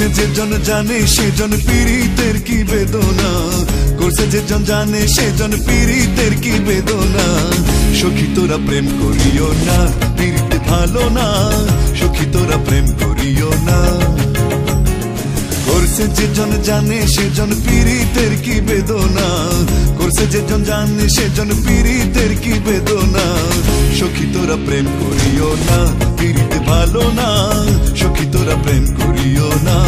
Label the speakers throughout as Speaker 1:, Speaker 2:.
Speaker 1: করছে যে জন জানে সেজন পীড়িতের কি বেদনা? করছে যে জন জানে সেজন পীড়িতের কি বেদনা? সখী তোরা প্রেম করিও না, পীড়িত ভালো না। সখী তোরা প্রেম করিও না। করছে যে জন জানে সেজন পীড়িতের কি বেদনা? করছে যে জন জানে, সেজন পীড়িতের কি বেদনা? সখী তোরা প্রেম করিও না। পীড়িত ভালো না সখী তোরা প্রেম করিও না।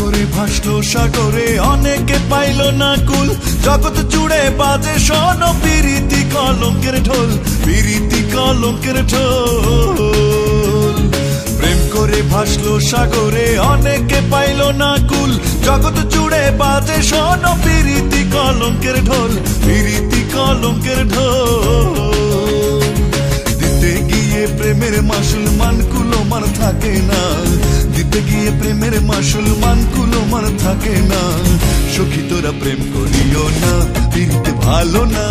Speaker 1: করে ভাসলো সাগরে, অনেকে পাইল না কুল। জগৎ জুড়ে বাজে শোন পিরিতি কলঙ্কের ঢোল, পিরিতি কলঙ্কের ঢোল। প্রেম করে ভাসলো সাগরে, অনেকে পাইল না কুল। জগৎ জুড়ে বাজে শোন পিরিতি কলঙ্কের ঢোল, পিরিতি কলঙ্কের ঢোল। প্রেমের মাসুল মান কুলো মান থাকে না। দিতে গিয়ে প্রেমের মাসুল মান কুলো মান থাকে না। সখী তোরা প্রেম করিও না দিতে ভালো না।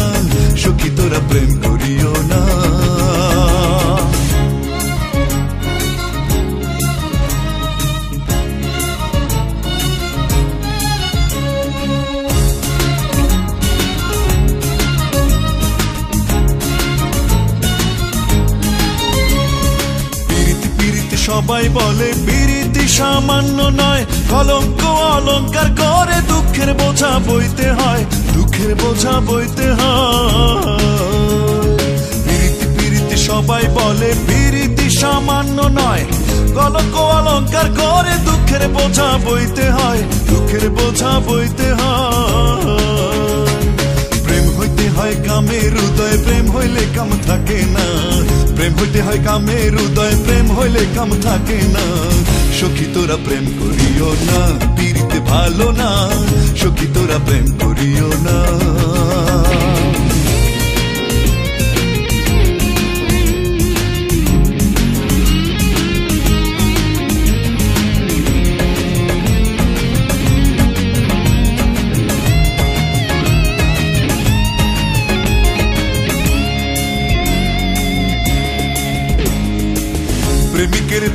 Speaker 1: সখী তোরা প্রেম করিও না। সবাই বলে পিরিতি সামান্য নয়, কলঙ্ক অলঙ্কার করে দুঃখের বোঝা বইতে হয়, দুঃখের বোঝা বইতে হয়। পিরিতি পিরিতি সবাই বলে পিরিতি সামান্য নয়, কলঙ্ক অলঙ্কার করে দুঃখের বোঝা বইতে হয়, দুঃখের বোঝা বইতে হয়। প্রেম হইতে হয় কামের, হৃদয় প্রেম হইলে কাম থাকে না। প্রেম হইতে হয় কামের উদয় প্রেম হইলে কাম থাকে না। সখী, তোরা প্রেম করিও না, পীড়িতে ভালো না। সখী, তোরা প্রেম করিও না।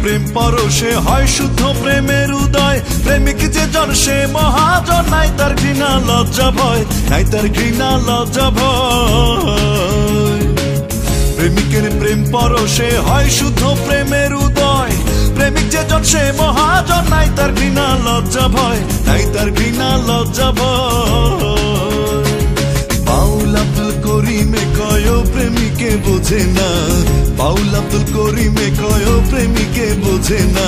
Speaker 1: প্রেম পরশে হয় শুদ্ধ প্রেমের উদয়। প্রেমিক যে জন, সে মহাজন, নাই তার ঘৃণা, লজ্জা, ভয়, নাই তার ঘৃণা, লজ্জা, ভয়। প্রেমিকের প্রেম পরশে হয় শুদ্ধ প্রেমের উদয়। প্রেমিক যে জন, সে মহাজন, নাই তার ঘৃণা, লজ্জা, ভয়, নাই তার ঘৃণা, লজ্জা, ভয়। বোঝে না। বাউল আব্দুল করিমে কয় প্রেমিকে বোঝে না।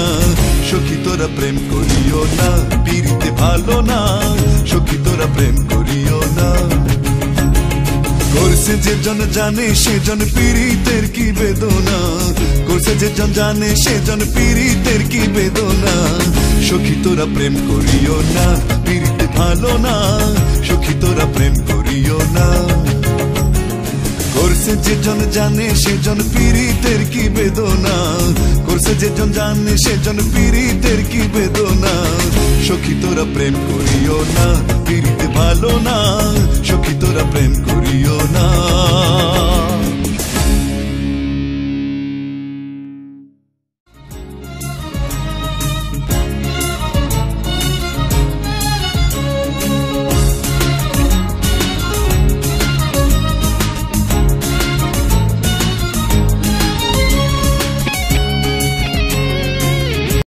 Speaker 1: সখী তোরা প্রেম করিও না পিরিতে ভালো না। সখী তোরা প্রেম করিও না। করছে যে জন জানে সেজন পীড়িতের কি বেদনা। করছে যে জন জানে, সেজন পীড়িতের কি বেদনা। সখী তোরা প্রেম করিও না, পীড়িতে ভালো না। সখী তোরা প্রেম করিও না। করছে যেজন জানে, সেজন পীড়িতের কি বেদনা? করছে যেজন জানে, সেজন পীড়িতের কি বেদনা? সখী, তোরা প্রেম করিও না, পীড়িতে ভালো না। সখী, তোরা প্রেম করিও না।